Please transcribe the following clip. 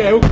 É o.